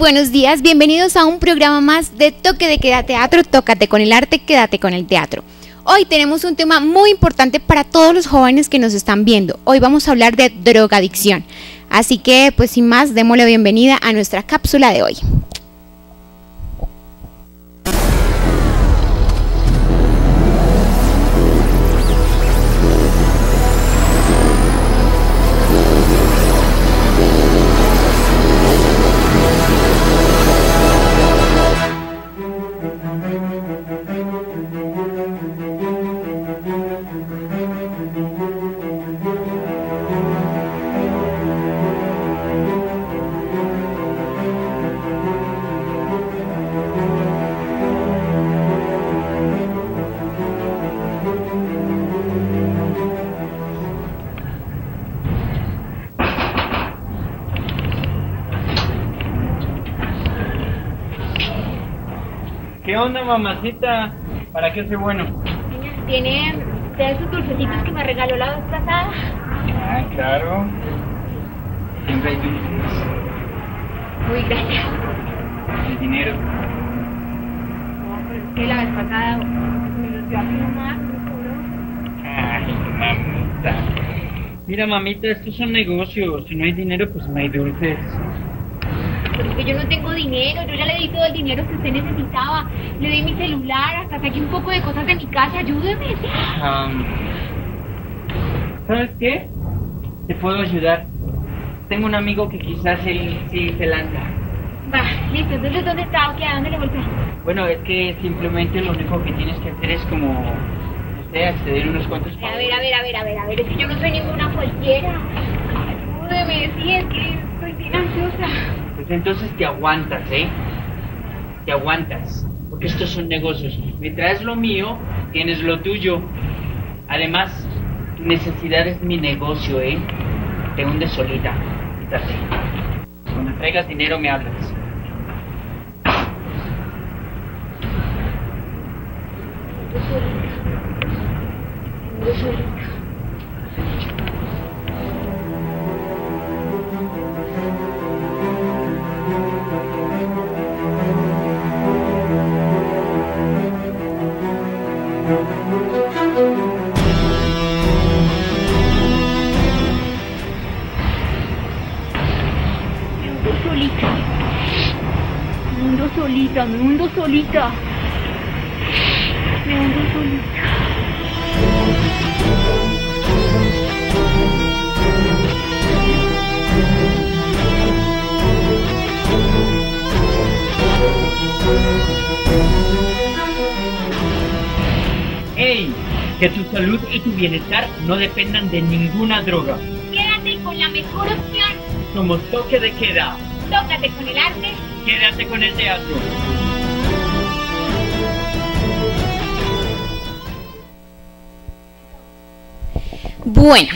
Buenos días, bienvenidos a un programa más de Toque de Queda Teatro, Tócate con el arte, quédate con el teatro. Hoy tenemos un tema muy importante para todos los jóvenes que nos están viendo. Hoy vamos a hablar de drogadicción. Así que, pues sin más, démosle bienvenida a nuestra cápsula de hoy. Onda, mamacita? ¿Para qué soy bueno? ¿Tiene de esos dulcecitos que me regaló la vez pasada? Ah, claro. Siempre hay dulces. Muy gracias. El dinero. No, pero es que la vez pasada me los dio a mi mamá, me cobró. Ay, mamita. Mira, mamita, estos son negocios. Si no hay dinero, pues no hay dulces. Pero es que yo no tengo dinero, yo ya le di todo el dinero que usted necesitaba. Le di mi celular, hasta saqué un poco de cosas de mi casa, ayúdeme. Am, ¿Sabes qué? Te puedo ayudar. Tengo un amigo que quizás él sí se lanza. Va, listo, entonces ¿dónde está? ¿Qué? ¿A dónde le golpeé? Bueno, es que simplemente lo único que tienes que hacer es como, acceder unos cuantos A ver, a ver, a ver, a ver, a ver, es que yo no soy ninguna cualquiera. Ayúdeme, sí, es que estoy bien ansiosa. Entonces te aguantas, ¿eh? Te aguantas. Porque estos son negocios. Me traes lo mío, tienes lo tuyo. Además, tu necesidad es mi negocio, ¿eh? Te hundes solita. Quítate. Cuando traigas dinero me hablas. Solita, me hundo solita. Me hundo solita. ¡Ey! Que tu salud y tu bienestar no dependan de ninguna droga. Quédate con la mejor opción. Somos toque de queda. Tócate con el arte. Quédate con el teatro. Bueno,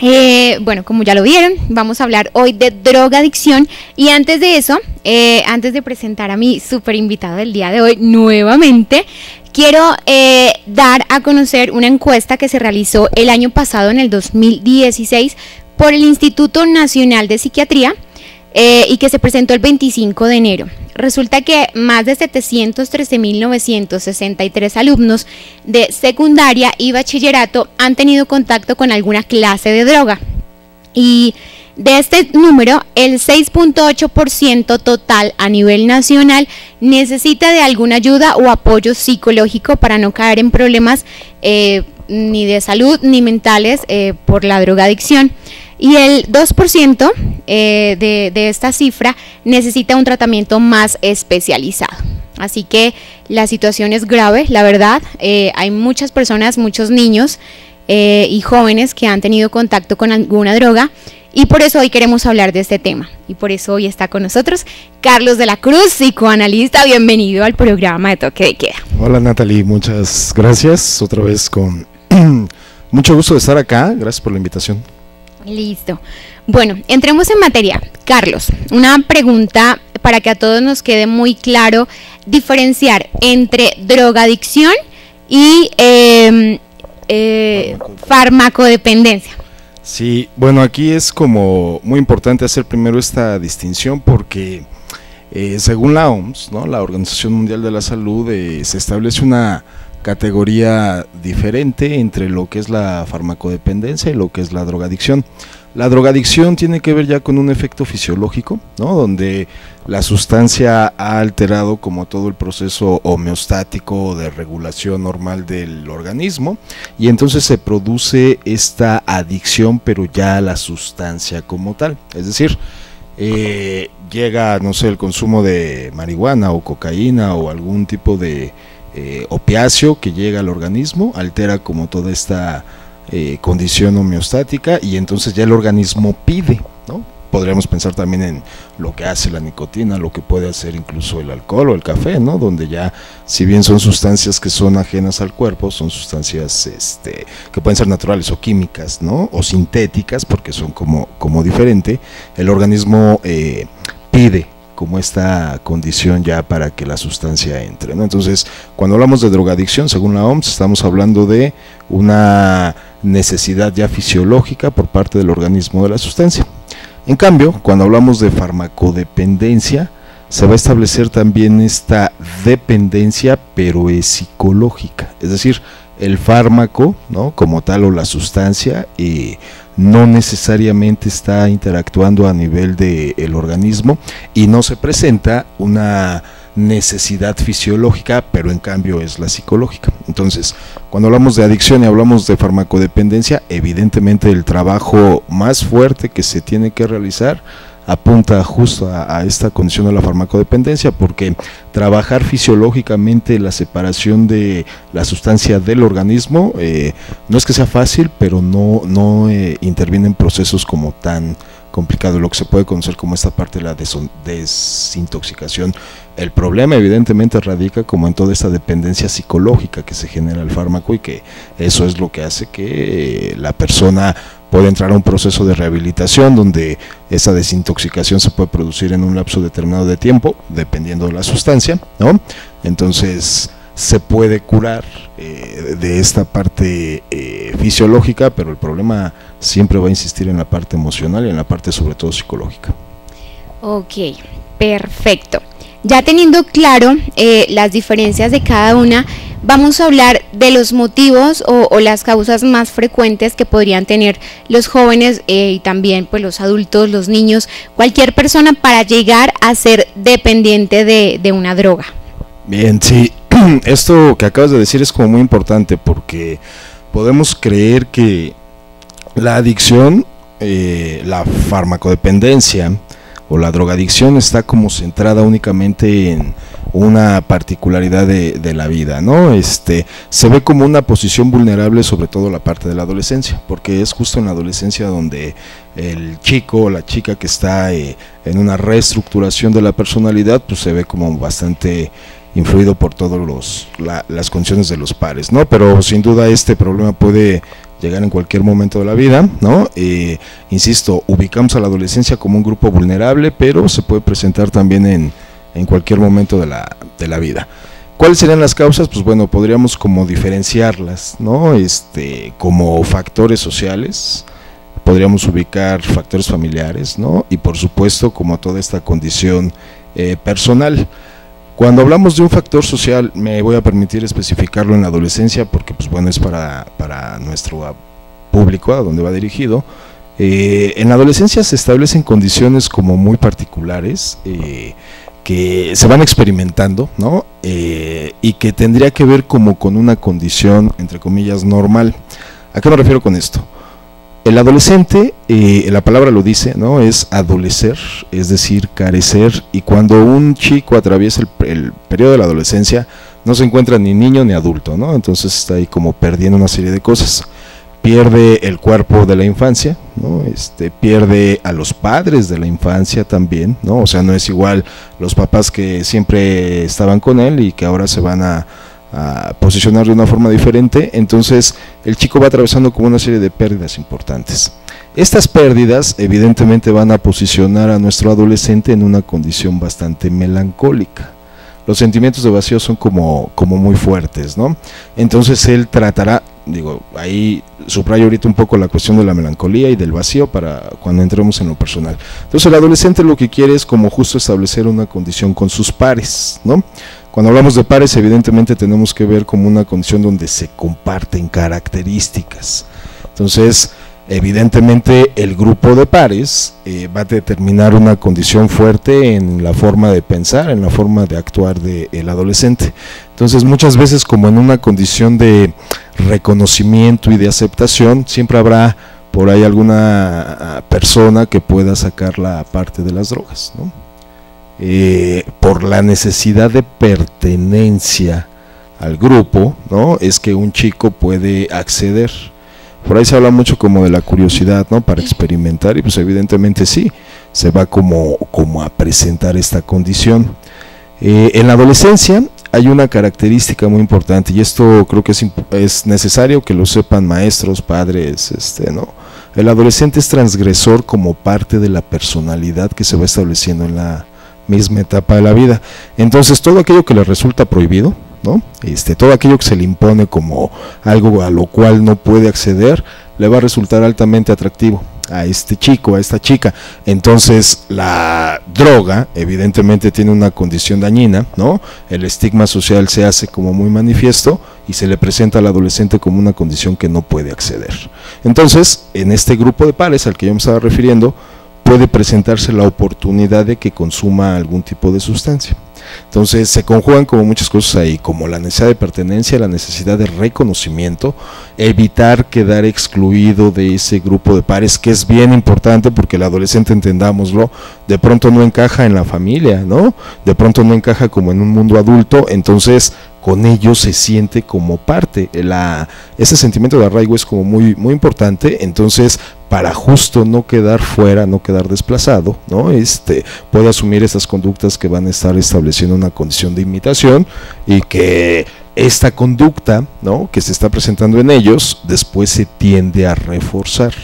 eh, bueno, como ya lo vieron, vamos a hablar hoy de drogadicción. Y antes de eso, eh, antes de presentar a mi super invitado del día de hoy nuevamente, quiero eh, dar a conocer una encuesta que se realizó el año pasado, en el 2016, por el Instituto Nacional de Psiquiatría eh, y que se presentó el 25 de enero. Resulta que más de 713.963 alumnos de secundaria y bachillerato han tenido contacto con alguna clase de droga. Y de este número, el 6.8% total a nivel nacional necesita de alguna ayuda o apoyo psicológico para no caer en problemas eh, ni de salud ni mentales eh, por la drogadicción. Y el 2% eh, de, esta cifra necesita un tratamiento más especializado. Así que la situación es grave, la verdad. Eh, hay muchas personas, muchos niños eh, y jóvenes que han tenido contacto con alguna droga y por eso hoy queremos hablar de este tema. Y por eso hoy está con nosotros Carlos de la Cruz, psicoanalista. Bienvenido al programa de Toque de Queda. Hola Natalie, muchas gracias. Otra vez con mucho gusto de estar acá. Gracias por la invitación. Listo. Bueno, entremos en materia. Carlos, una pregunta para que a todos nos quede muy claro diferenciar entre drogadicción y eh, eh, farmacodependencia. Sí, bueno, aquí es como muy importante hacer primero esta distinción porque Eh, según la OMS, ¿no? la Organización Mundial de la Salud, eh, se establece una categoría diferente entre lo que es la farmacodependencia y lo que es la drogadicción. La drogadicción tiene que ver ya con un efecto fisiológico, ¿no? donde la sustancia ha alterado como todo el proceso homeostático de regulación normal del organismo y entonces se produce esta adicción pero ya a la sustancia como tal. Es decir, eh, llega, no sé, el consumo de marihuana o cocaína o algún tipo de eh, opiáceo que llega al organismo, altera como toda esta eh, condición homeostática y entonces ya el organismo pide, ¿no? Podríamos pensar también en lo que hace la nicotina, lo que puede hacer incluso el alcohol o el café, ¿no? Donde ya, si bien son sustancias que son ajenas al cuerpo, son sustancias este, que pueden ser naturales o químicas, ¿no? O sintéticas, porque son como, como diferente, el organismo eh, pide como esta condición ya para que la sustancia entre. ¿no? Entonces, cuando hablamos de drogadicción, según la OMS, estamos hablando de una necesidad ya fisiológica por parte del organismo de la sustancia. En cambio, cuando hablamos de farmacodependencia, se va a establecer también esta dependencia, pero es psicológica. Es decir, el fármaco, ¿no? como tal, o la sustancia, eh, no necesariamente está interactuando a nivel del organismo y no se presenta una necesidad fisiológica, pero en cambio es la psicológica. Entonces, cuando hablamos de adicción y hablamos de farmacodependencia, evidentemente el trabajo más fuerte que se tiene que realizar apunta justo a, esta condición de la farmacodependencia, porque trabajar fisiológicamente la separación de la sustancia del organismo eh, no es que sea fácil, pero no, no eh, interviene en procesos como tan complicado, lo que se puede conocer como esta parte de la desintoxicación. El problema evidentemente radica como en toda esta dependencia psicológica que se genera el fármaco y que eso es lo que hace que eh, la persona pueda entrar a un proceso de rehabilitación donde esa desintoxicación se puede producir en un lapso determinado de tiempo, dependiendo de la sustancia, ¿no? Entonces se puede curar eh, de esta parte eh, fisiológica, pero el problema siempre va a insistir en la parte emocional y en la parte sobre todo psicológica. Ok, perfecto. Ya teniendo claro eh, las diferencias de cada una, vamos a hablar de los motivos o, las causas más frecuentes que podrían tener los jóvenes y también pues los adultos, los niños, cualquier persona para llegar a ser dependiente de, de una droga. Bien, sí, esto que acabas de decir es como muy importante porque podemos creer que la adicción, eh, la farmacodependencia o la drogadicción está como centrada únicamente en una particularidad de, la vida, ¿no? Este, se ve como una posición vulnerable, sobre todo la parte de la adolescencia, porque es justo en la adolescencia donde el chico o la chica que está eh, en una reestructuración de la personalidad, pues se ve como bastante influido por todas las condiciones de los pares, ¿no? Pero sin duda este problema puede llegar en cualquier momento de la vida, ¿no? Insisto, ubicamos a la adolescencia como un grupo vulnerable, pero se puede presentar también en, en cualquier momento de la, de la vida. ¿Cuáles serían las causas? Pues bueno, podríamos como diferenciarlas, ¿no? Este, como factores sociales, podríamos ubicar factores familiares, ¿no? Y por supuesto, como toda esta condición eh, personal. Cuando hablamos de un factor social, me voy a permitir especificarlo en la adolescencia porque, pues bueno, es para, para nuestro público a donde va dirigido. Eh, en la adolescencia se establecen condiciones como muy particulares eh, que se van experimentando, ¿no? Eh, y que tendría que ver como con una condición, entre comillas, normal. ¿A qué me refiero con esto? El adolescente, eh, la palabra lo dice, ¿no? Es adolecer, es decir, carecer. Y cuando un chico atraviesa el, periodo de la adolescencia, no se encuentra ni niño ni adulto, ¿no? Entonces está ahí como perdiendo una serie de cosas. Pierde el cuerpo de la infancia, ¿no? Este, pierde a los padres de la infancia también, ¿no? O sea, no es igual los papás que siempre estaban con él y que ahora se van a, a posicionar de una forma diferente, entonces el chico va atravesando como una serie de pérdidas importantes. Estas pérdidas evidentemente van a posicionar a nuestro adolescente en una condición bastante melancólica. Los sentimientos de vacío son como, como muy fuertes, ¿no? Entonces él tratará, Digo, ahí subrayo ahorita un poco la cuestión de la melancolía y del vacío para cuando entremos en lo personal. Entonces el adolescente lo que quiere es como justo establecer una condición con sus pares, ¿no? Cuando hablamos de pares, evidentemente tenemos que ver como una condición donde se comparten características. Entonces, evidentemente el grupo de pares eh, va a determinar una condición fuerte en la forma de pensar, en la forma de actuar del adolescente. Entonces muchas veces como en una condición de reconocimiento y de aceptación, siempre habrá por ahí alguna ah, persona que pueda sacar la parte de las drogas, eh, por la necesidad de pertenencia al grupo, ¿no? Es que un chico puede acceder por ahí se habla mucho como de la curiosidad, ¿no? Para experimentar y pues evidentemente sí, se va como, como a presentar esta condición. Eh, en la adolescencia hay una característica muy importante y esto creo que es, es necesario que lo sepan maestros, padres, este, ¿no? El adolescente es transgresor como parte de la personalidad que se va estableciendo en la misma etapa de la vida. Entonces todo aquello que le resulta prohibido, este, todo aquello que se le impone como algo a lo cual no puede acceder, le va a resultar altamente atractivo a este chico, a esta chica. Entonces, la droga evidentemente tiene una condición dañina, ¿no? El estigma social se hace como muy manifiesto y se le presenta al adolescente como una condición que no puede acceder. Entonces, en este grupo de pares al que yo me estaba refiriendo, puede presentarse la oportunidad de que consuma algún tipo de sustancia. Entonces se conjugan como muchas cosas ahí, como la necesidad de pertenencia, la necesidad de reconocimiento, evitar quedar excluido de ese grupo de pares, que es bien importante porque el adolescente, entendámoslo, de pronto no encaja en la familia, ¿no? De pronto no encaja como en un mundo adulto, entonces con ellos se siente como parte. Ese sentimiento de arraigo es como muy, muy importante, entonces para justo no quedar fuera, no quedar desplazado, ¿no? Este, puede asumir esas conductas que van a estar estableciendo una condición de imitación y que esta conducta, ¿no? que se está presentando en ellos, después se tiende a reforzar.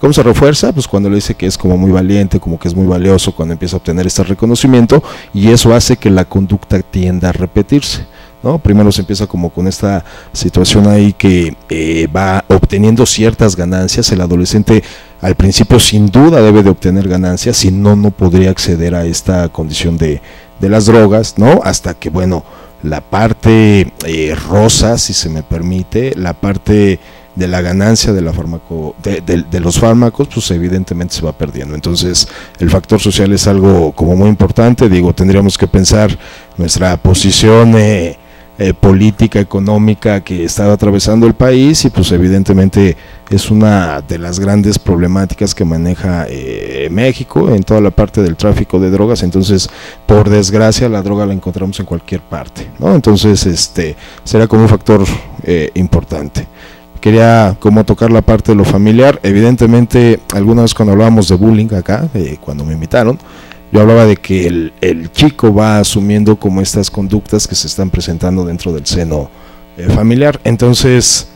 ¿Cómo se refuerza? Pues cuando le dice que es como muy valiente, como que es muy valioso, cuando empieza a obtener este reconocimiento y eso hace que la conducta tienda a repetirse. ¿No? Primero se empieza como con esta situación ahí que eh, va obteniendo ciertas ganancias, el adolescente al principio sin duda debe de obtener ganancias, si no, no podría acceder a esta condición de, de las drogas, ¿no? Hasta que, bueno, la parte eh, rosa, si se me permite, la parte de la ganancia de, la fármaco, de, los fármacos, pues evidentemente se va perdiendo. Entonces, el factor social es algo como muy importante. Digo, tendríamos que pensar nuestra posición eh, eh, política, económica que está atravesando el país y pues evidentemente es una de las grandes problemáticas que maneja eh, México en toda la parte del tráfico de drogas. Entonces, por desgracia, la droga la encontramos en cualquier parte, ¿no? Entonces, este será como un factor eh, importante quería como tocar la parte de lo familiar. Evidentemente, alguna vez cuando hablábamos de bullying acá, cuando me invitaron, yo hablaba de que el, chico va asumiendo como estas conductas que se están presentando dentro del seno eh, familiar. Entonces,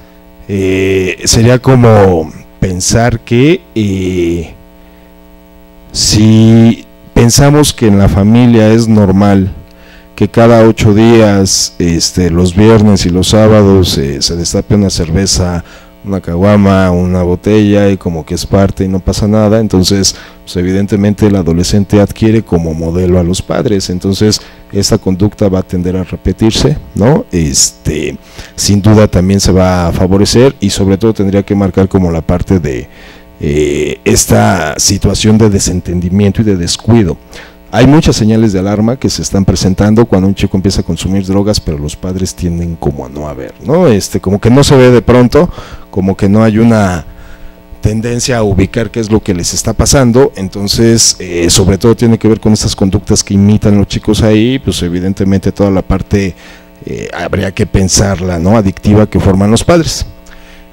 eh, sería como pensar que eh, si pensamos que en la familia es normal que cada ocho días, este, los viernes y los sábados, se destape una cerveza una caguama, una botella y como que es parte y no pasa nada, entonces pues evidentemente el adolescente adquiere como modelo a los padres, entonces esta conducta va a tender a repetirse, ¿no? Este, sin duda también se va a favorecer y sobre todo tendría que marcar como la parte de eh, esta situación de desentendimiento y de descuido hay muchas señales de alarma que se están presentando cuando un chico empieza a consumir drogas, pero los padres tienden como a no haber, ¿no? Este, como que no se ve de pronto, como que no hay una tendencia a ubicar qué es lo que les está pasando, entonces eh, sobre todo tiene que ver con estas conductas que imitan los chicos ahí, pues evidentemente toda la parte eh, habría que pensarla, ¿no? Adictiva que forman los padres.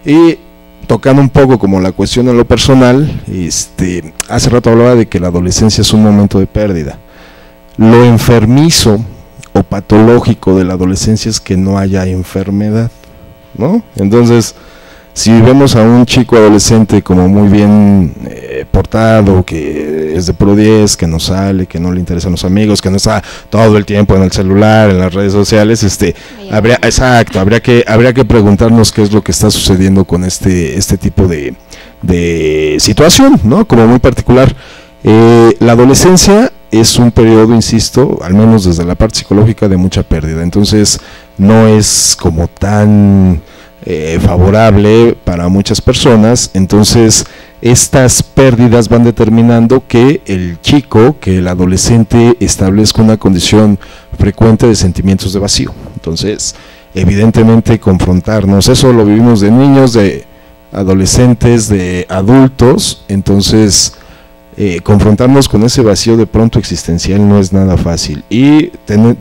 Y tocando un poco como la cuestión en lo personal, este, hace rato hablaba de que la adolescencia es un momento de pérdida. Lo enfermizo o patológico de la adolescencia es que no haya enfermedad, ¿no? Entonces, si vemos a un chico adolescente como muy bien eh, portado, que es de Pro 10, que no sale, que no le interesan los amigos, que no está todo el tiempo en el celular, en las redes sociales, este, habría, exacto, habría que, habría que preguntarnos qué es lo que está sucediendo con este, este tipo de, de situación, ¿no? Como muy particular. Eh, la adolescencia es un periodo, insisto, al menos desde la parte psicológica, de mucha pérdida. Entonces, no es como tan eh, favorable para muchas personas. Entonces, estas pérdidas van determinando que el chico, que el adolescente establezca una condición frecuente de sentimientos de vacío. Entonces, evidentemente confrontarnos, eso lo vivimos de niños, de adolescentes, de adultos, entonces eh, confrontarnos con ese vacío de pronto existencial no es nada fácil y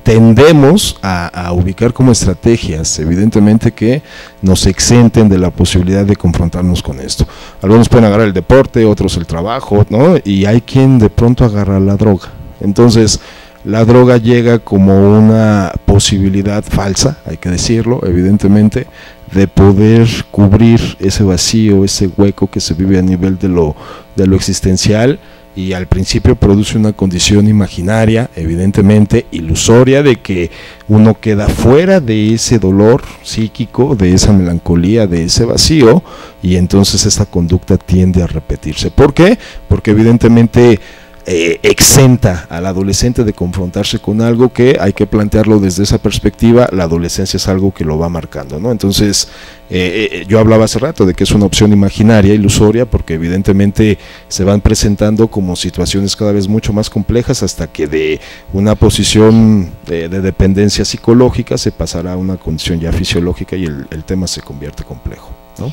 tendemos a, ubicar como estrategias, evidentemente, que nos exenten de la posibilidad de confrontarnos con esto. Algunos pueden agarrar el deporte, otros el trabajo, ¿no? Y hay quien de pronto agarra la droga. Entonces, la droga llega como una posibilidad falsa, hay que decirlo, evidentemente, de poder cubrir ese vacío, ese hueco que se vive a nivel de lo, de lo existencial y al principio produce una condición imaginaria, evidentemente ilusoria, de que uno queda fuera de ese dolor psíquico, de esa melancolía, de ese vacío, y entonces esta conducta tiende a repetirse. ¿Por qué? Porque evidentemente eh, exenta al adolescente de confrontarse con algo que hay que plantearlo desde esa perspectiva, la adolescencia es algo que lo va marcando, ¿no? Entonces, eh, eh, yo hablaba hace rato de que es una opción imaginaria, ilusoria, porque evidentemente se van presentando como situaciones cada vez mucho más complejas hasta que de una posición de, dependencia psicológica se pasará a una condición ya fisiológica y el, tema se convierte complejo, ¿no?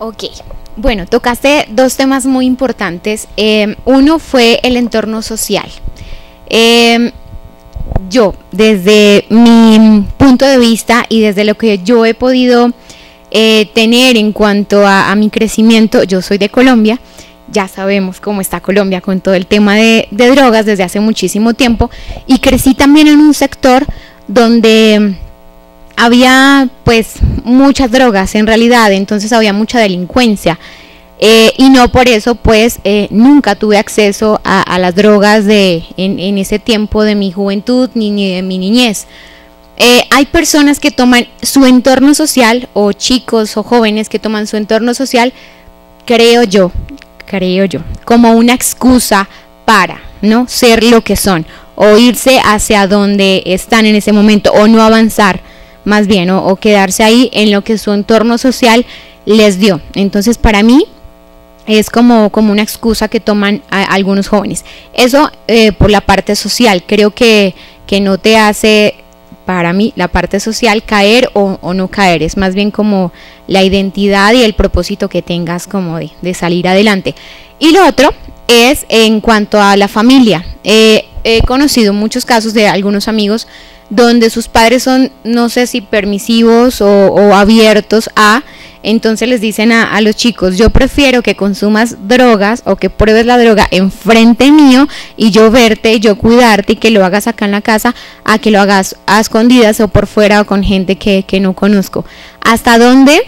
Ok, bueno, tocaste dos temas muy importantes. Em, uno fue el entorno social. Em, yo, desde mi punto de vista y desde lo que yo he podido eh, tener en cuanto a, mi crecimiento, yo soy de Colombia, ya sabemos cómo está Colombia con todo el tema de drogas desde hace muchísimo tiempo y crecí también en un sector donde había pues muchas drogas en realidad, entonces había mucha delincuencia. Eh, y no por eso pues eh, nunca tuve acceso a, las drogas de, en, ese tiempo de mi juventud ni, de mi niñez. Eh, hay personas que toman su entorno social o chicos o jóvenes que toman su entorno social, creo yo, creo yo, como una excusa para no ser lo que son o irse hacia donde están en ese momento o no avanzar más bien, o, quedarse ahí en lo que su entorno social les dio. Entonces, para mí, es como, como una excusa que toman algunos jóvenes. Eso eh, por la parte social, creo que, que, no te hace, para mí, la parte social caer o, no caer, es más bien como la identidad y el propósito que tengas como de, salir adelante. Y lo otro es en cuanto a la familia. Eh, he conocido muchos casos de algunos amigos donde sus padres son, no sé si permisivos o, abiertos a, entonces les dicen a, los chicos, yo prefiero que consumas drogas o que pruebes la droga enfrente mío y yo verte, yo cuidarte y que lo hagas acá en la casa, a que lo hagas a escondidas o por fuera o con gente que, que no conozco. ¿Hasta dónde?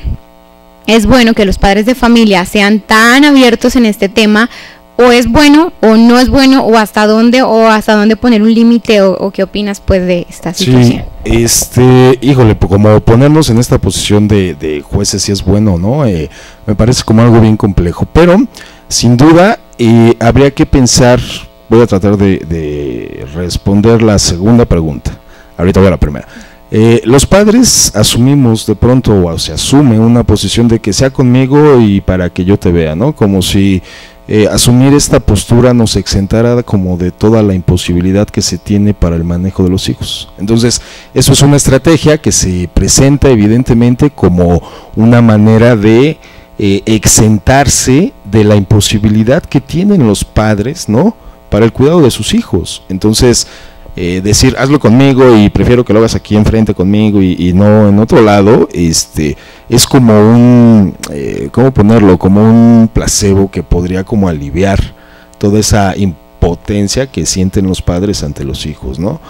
Es bueno que los padres de familia sean tan abiertos en este tema o es bueno o no es bueno o hasta dónde o hasta dónde poner un límite o, qué opinas pues de esta situación. Sí, este, híjole, como ponernos en esta posición de, jueces si es bueno o no, eh, me parece como algo bien complejo, pero sin duda eh, habría que pensar, voy a tratar de, responder la segunda pregunta, ahorita voy a la primera. Eh, los padres asumimos de pronto o se asume una posición de que sea conmigo y para que yo te vea, ¿no? Como si eh, asumir esta postura nos exentara como de toda la imposibilidad que se tiene para el manejo de los hijos. Entonces, eso es una estrategia que se presenta evidentemente como una manera de eh, exentarse de la imposibilidad que tienen los padres, ¿no? Para el cuidado de sus hijos. Entonces, eh, decir hazlo conmigo y prefiero que lo hagas aquí enfrente conmigo y, no en otro lado, este, es como un, eh, ¿cómo ponerlo? Como un placebo que podría como aliviar toda esa impotencia que sienten los padres ante los hijos, ¿no?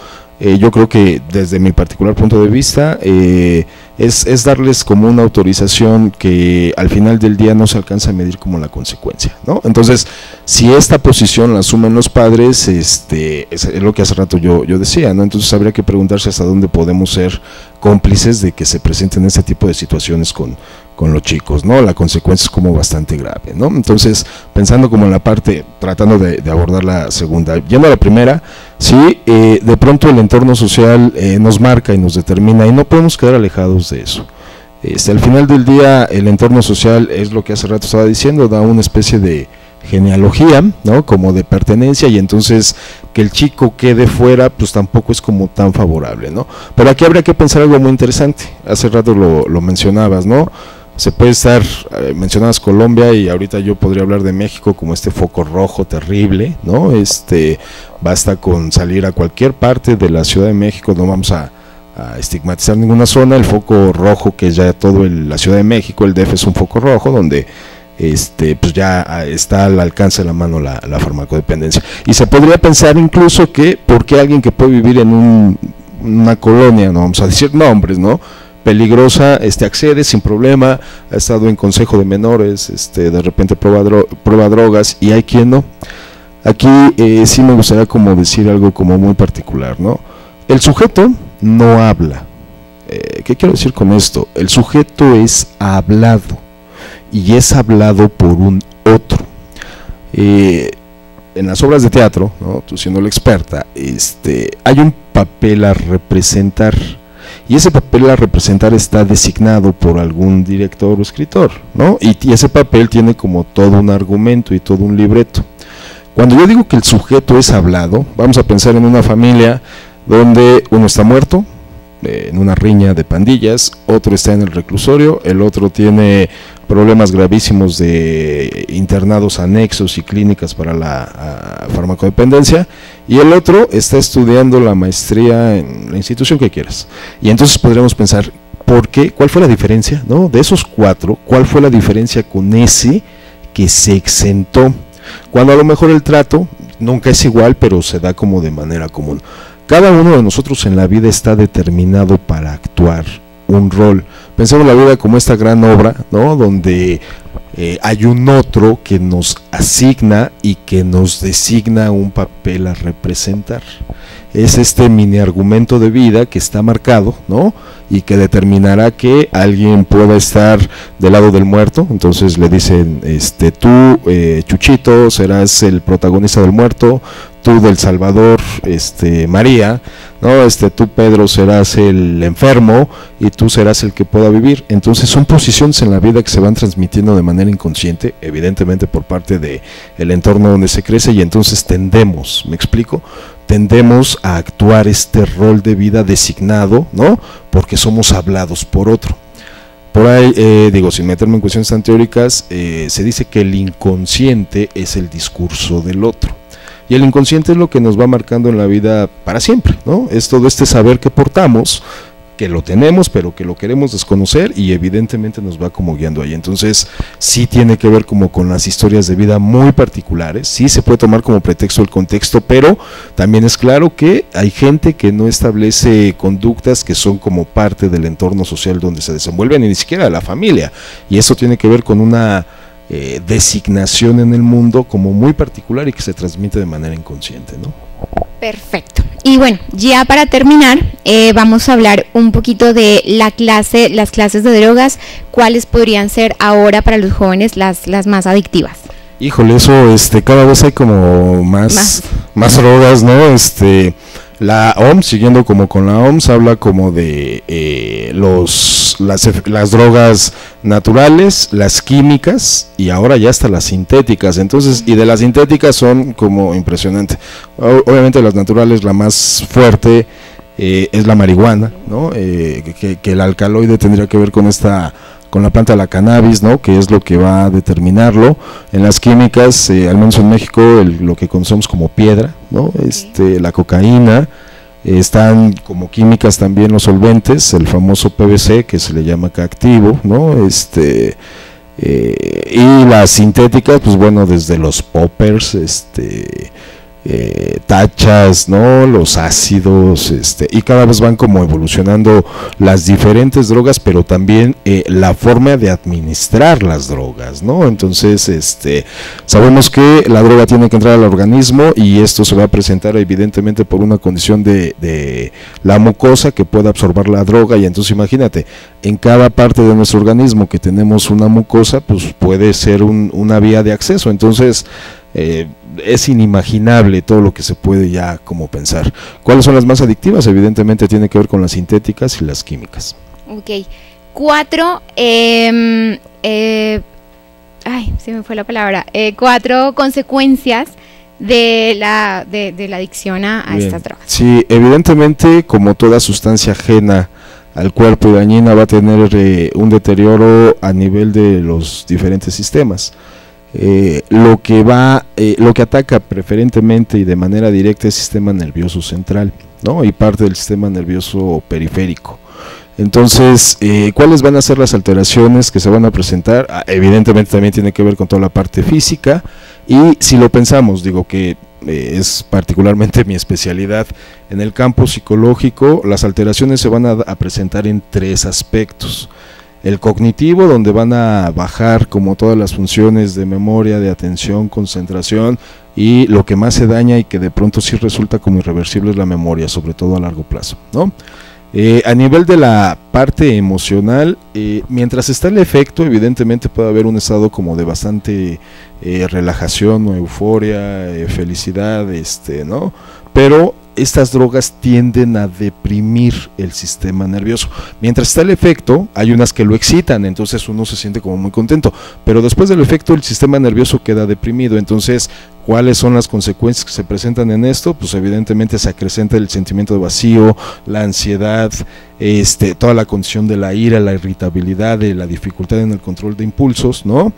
Eh, yo creo que desde mi particular punto de vista eh, es, es, darles como una autorización que al final del día no se alcanza a medir como la consecuencia, ¿no? Entonces, si esta posición la asumen los padres, este, es, lo que hace rato yo, yo decía, ¿no? Entonces habría que preguntarse hasta dónde podemos ser cómplices de que se presenten este tipo de situaciones con, con los chicos, ¿no? La consecuencia es como bastante grave, ¿no? Entonces, pensando como en la parte, tratando de, abordar la segunda, yendo a la primera, sí, eh, de pronto el entorno social eh, nos marca y nos determina y no podemos quedar alejados de eso. Este, al final del día, el entorno social es lo que hace rato estaba diciendo, da una especie de genealogía, ¿no? Como de pertenencia y entonces que el chico quede fuera, pues tampoco es como tan favorable, ¿no? Pero aquí habría que pensar algo muy interesante. Hace rato lo, lo mencionabas, ¿no? Se puede estar, eh, mencionadas Colombia y ahorita yo podría hablar de México como este foco rojo terrible, ¿no? Este, basta con salir a cualquier parte de la Ciudad de México, no vamos a, estigmatizar ninguna zona, el foco rojo que es ya todo la Ciudad de México, el DF es un foco rojo donde este, pues ya ah, está al alcance de la mano la, la farmacodependencia. Y se podría pensar incluso que, porque alguien que puede vivir en un, una colonia, no vamos a decir nombres, ¿no? Peligrosa, este accede sin problema, ha estado en consejo de menores, este de repente prueba, drogas y hay quien no. Aquí eh, sí me gustaría como decir algo como muy particular, ¿no? El sujeto no habla. Eh, ¿Qué quiero decir con esto? El sujeto es hablado y es hablado por un otro. Eh, en las obras de teatro, ¿no? tú siendo la experta, este, hay un papel a representar y ese papel a representar está designado por algún director o escritor, ¿no? Y, ese papel tiene como todo un argumento y todo un libreto. Cuando yo digo que el sujeto es hablado, vamos a pensar en una familia donde uno está muerto, en una riña de pandillas, otro está en el reclusorio, el otro tiene problemas gravísimos de internados anexos y clínicas para la farmacodependencia y el otro está estudiando la maestría en la institución que quieras. Y entonces podríamos pensar, ¿por qué? ¿Cuál fue la diferencia? ¿no? De esos cuatro, ¿cuál fue la diferencia con ese que se exentó? Cuando a lo mejor el trato nunca es igual, pero se da como de manera común. Cada uno de nosotros en la vida está determinado para actuar un rol. Pensemos la vida como esta gran obra, ¿no? Donde eh, hay un otro que nos asigna y que nos designa un papel a representar. Es este mini argumento de vida que está marcado, ¿no? Y que determinará que alguien pueda estar del lado del muerto. Entonces le dicen, este, tú, eh, Chuchito, serás el protagonista del muerto, tú del Salvador, este, María, ¿no? Este, tú Pedro serás el enfermo y tú serás el que pueda vivir. Entonces son posiciones en la vida que se van transmitiendo de manera inconsciente, evidentemente por parte de el entorno donde se crece y entonces tendemos, ¿me explico? Tendemos a actuar este rol de vida designado, ¿no? Porque somos hablados por otro. Por ahí, eh, digo, sin meterme en cuestiones tan teóricas, eh, se dice que el inconsciente es el discurso del otro. Y el inconsciente es lo que nos va marcando en la vida para siempre, ¿no? Es todo este saber que portamos, que lo tenemos, pero que lo queremos desconocer y evidentemente nos va como guiando ahí. Entonces, sí tiene que ver como con las historias de vida muy particulares, sí se puede tomar como pretexto el contexto, pero también es claro que hay gente que no establece conductas que son como parte del entorno social donde se desenvuelven ni siquiera la familia. Y eso tiene que ver con una eh, designación en el mundo como muy particular y que se transmite de manera inconsciente, ¿no? Perfecto. Y bueno, ya para terminar, eh, vamos a hablar un poquito de la clase, las clases de drogas, cuáles podrían ser ahora para los jóvenes las, las más adictivas. Híjole, eso, este, cada vez hay como más, más, más drogas, ¿no? Este, la OMS, siguiendo como con la OMS, habla como de eh, los, las, drogas naturales, las químicas y ahora ya hasta las sintéticas. Entonces, y de las sintéticas son como impresionante. Obviamente las naturales, la más fuerte eh, es la marihuana, ¿no? Eh, que, que, el alcaloide tendría que ver con esta con la planta de la cannabis, ¿no? que es lo que va a determinarlo. En las químicas, al menos en México, lo que conocemos como piedra, ¿no? Este, la cocaína, están como químicas también los solventes, el famoso PVC que se le llama acá activo, ¿no? Este, eh, y las sintéticas, pues bueno, desde los poppers, este, eh, tachas, ¿no? Los ácidos, este, y cada vez van como evolucionando las diferentes drogas, pero también eh, la forma de administrar las drogas, ¿no? Entonces, este, sabemos que la droga tiene que entrar al organismo y esto se va a presentar evidentemente por una condición de, de la mucosa que pueda absorber la droga y entonces imagínate, en cada parte de nuestro organismo que tenemos una mucosa, pues puede ser un, una vía de acceso, entonces, eh, es inimaginable todo lo que se puede ya como pensar. ¿Cuáles son las más adictivas? Evidentemente tiene que ver con las sintéticas y las químicas. Ok. Cuatro, em, eh, ay, se me fue la palabra, eh, cuatro consecuencias de la, de, la adicción a, estas drogas. Sí, evidentemente como toda sustancia ajena al cuerpo y dañina va a tener eh, un deterioro a nivel de los diferentes sistemas. Eh, lo que va, eh, lo que ataca preferentemente y de manera directa es el sistema nervioso central, ¿no? Y parte del sistema nervioso periférico. Entonces, eh, ¿cuáles van a ser las alteraciones que se van a presentar? Ah, evidentemente también tiene que ver con toda la parte física y si lo pensamos, digo que es particularmente mi especialidad en el campo psicológico, las alteraciones se van a presentar en tres aspectos el cognitivo, donde van a bajar como todas las funciones de memoria, de atención, concentración, y lo que más se daña y que de pronto sí resulta como irreversible es la memoria, sobre todo a largo plazo. ¿no? Eh, a nivel de la parte emocional, eh, mientras está el efecto, evidentemente puede haber un estado como de bastante eh, relajación euforia, felicidad, este, ¿no? Pero estas drogas tienden a deprimir el sistema nervioso. Mientras está el efecto, hay unas que lo excitan, entonces uno se siente como muy contento, pero después del efecto el sistema nervioso queda deprimido, entonces ¿cuáles son las consecuencias que se presentan en esto? Pues evidentemente se acrecenta el sentimiento de vacío, la ansiedad, este, toda la condición de la ira, la irritabilidad, la dificultad en el control de impulsos, ¿no?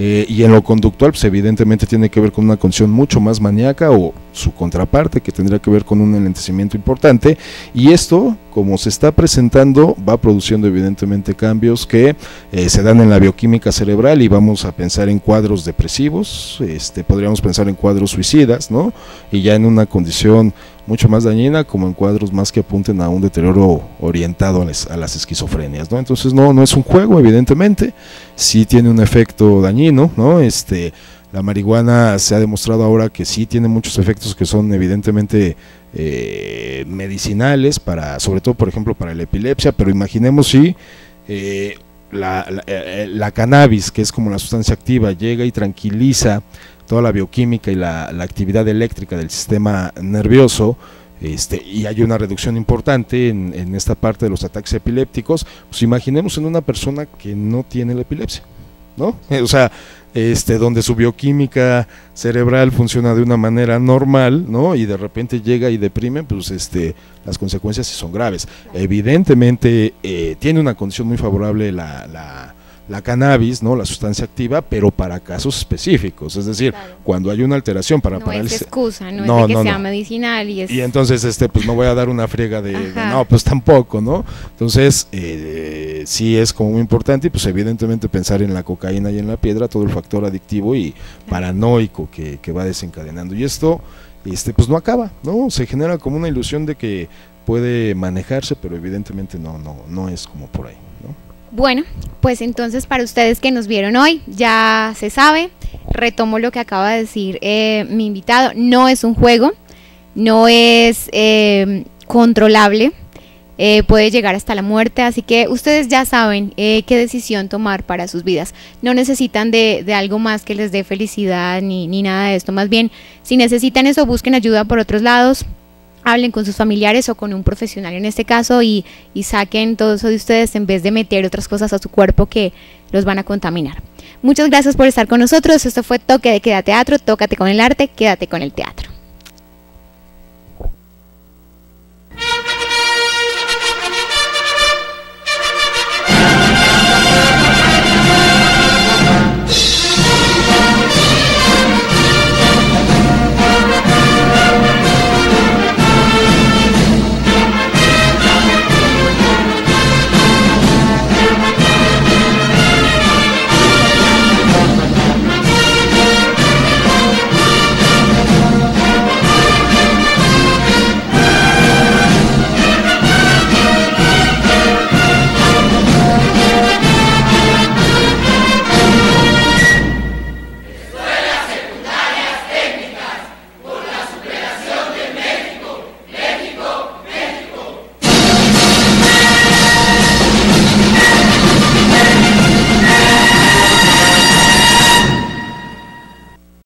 Eh, y en lo conductual, pues evidentemente tiene que ver con una condición mucho más maníaca o su contraparte, que tendría que ver con un enlentecimiento importante. Y esto, como se está presentando, va produciendo evidentemente cambios que eh, se dan en la bioquímica cerebral y vamos a pensar en cuadros depresivos, este, podríamos pensar en cuadros suicidas, ¿no? Y ya en una condición mucho más dañina como en cuadros más que apunten a un deterioro orientado a las, esquizofrenias, ¿no? Entonces no, no es un juego, evidentemente, sí tiene un efecto dañino, ¿no? Este, la marihuana se ha demostrado ahora que sí tiene muchos efectos que son evidentemente eh, medicinales, para, sobre todo por ejemplo para la epilepsia, pero imaginemos si eh, la, eh, la, cannabis, que es como la sustancia activa, llega y tranquiliza toda la bioquímica y la, actividad eléctrica del sistema nervioso, este, y hay una reducción importante en, en, esta parte de los ataques epilépticos, pues imaginemos en una persona que no tiene la epilepsia, ¿no? O sea, este, donde su bioquímica cerebral funciona de una manera normal, ¿no? Y de repente llega y deprime, pues este, las consecuencias son graves. Evidentemente eh, tiene una condición muy favorable la, la la cannabis, ¿no? La sustancia activa, pero para casos específicos. Es decir, cuando hay una alteración para no Es excusa, no, es de que sea medicinal y es... Y entonces, este, pues no voy a dar una friega de, no, pues tampoco, ¿no? Entonces, eh, sí es como muy importante y pues evidentemente pensar en la cocaína y en la piedra, todo el factor adictivo y paranoico que, que va desencadenando. Y esto, este, pues no acaba, ¿no? Se genera como una ilusión de que puede manejarse, pero evidentemente no, no, no es como por ahí. Bueno, pues entonces para ustedes que nos vieron hoy, ya se sabe, retomo lo que acaba de decir eh, mi invitado, no es un juego, no es eh, controlable, eh, puede llegar hasta la muerte, así que ustedes ya saben qué decisión tomar para sus vidas. No necesitan de, algo más que les dé felicidad ni, ni nada de esto, más bien si necesitan eso busquen ayuda por otros lados, hablen con sus familiares o con un profesional en este caso y, y, saquen todo eso de ustedes en vez de meter otras cosas a su cuerpo que los van a contaminar. Muchas gracias por estar con nosotros. Esto fue Toque de Queda Teatro. Tócate con el arte, quédate con el teatro.